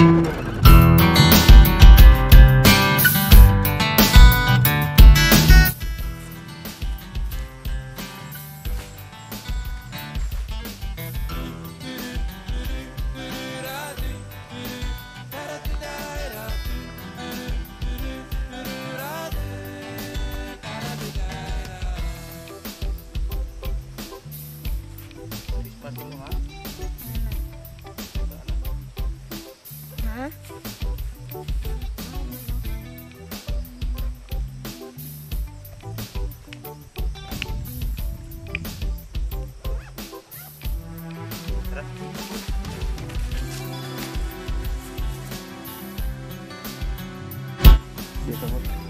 Gracias. 你怎么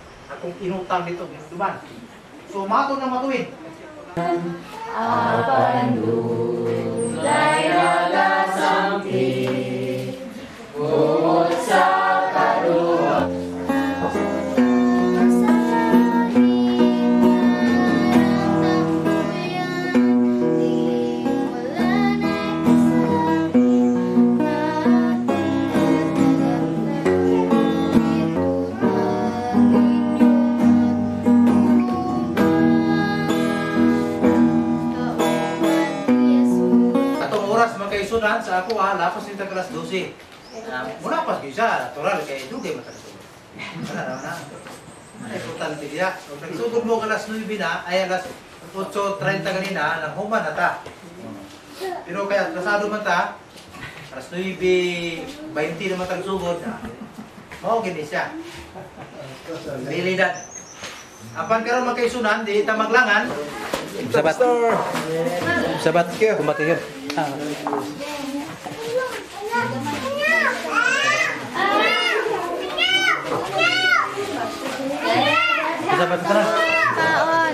akong inutang dito, duman. So, mato na matuwid. Atong lapas nito kalas 12. Uh, muna pas gisa, natural kay dugay matagsugo. Wala naman na. Ay, importante diya. Kung nagsugod mo kalas 9 na, ay alas 8.30 kanina, nang human na ta. Pero kaya, kasado man ta, alas 9.20 naman tagsugod. Mao gini siya. Realidad. Apan karon magkaisunan, di ta maglangan. Sabat. Sabat. Kumbati yun. Ah. Bisa baca terang? Taon.